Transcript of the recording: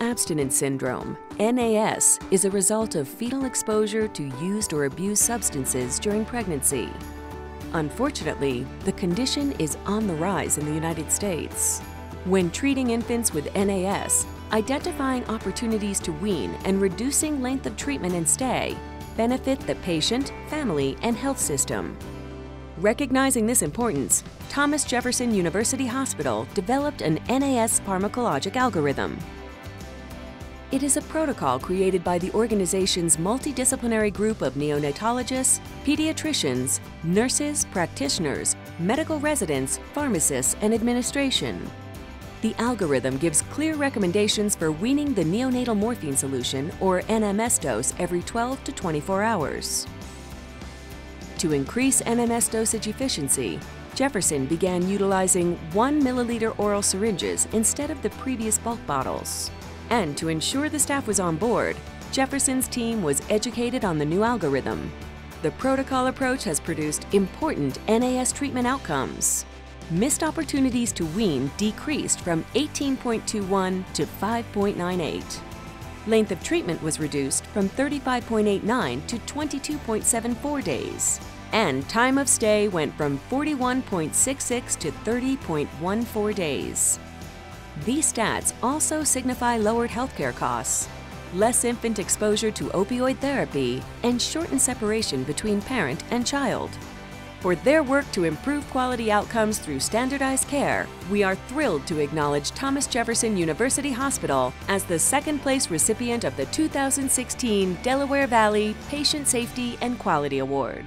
abstinence syndrome, NAS, is a result of fetal exposure to used or abused substances during pregnancy. Unfortunately, the condition is on the rise in the United States. When treating infants with NAS, identifying opportunities to wean and reducing length of treatment and stay benefit the patient, family, and health system. Recognizing this importance, Thomas Jefferson University Hospital developed an NAS pharmacologic algorithm. It is a protocol created by the organization's multidisciplinary group of neonatologists, pediatricians, nurses, practitioners, medical residents, pharmacists, and administration. The algorithm gives clear recommendations for weaning the neonatal morphine solution, or NMS dose, every 12 to 24 hours. To increase NMS dosage efficiency, Jefferson began utilizing 1 milliliter oral syringes instead of the previous bulk bottles. And to ensure the staff was on board, Jefferson's team was educated on the new algorithm. The protocol approach has produced important NAS treatment outcomes. Missed opportunities to wean decreased from 18.21 to 5.98. Length of treatment was reduced from 35.89 to 22.74 days. And time of stay went from 41.66 to 30.14 days. These stats also signify lowered healthcare costs, less infant exposure to opioid therapy, and shortened separation between parent and child. For their work to improve quality outcomes through standardized care, we are thrilled to acknowledge Thomas Jefferson University Hospital as the second place recipient of the 2016 Delaware Valley Patient Safety and Quality Award.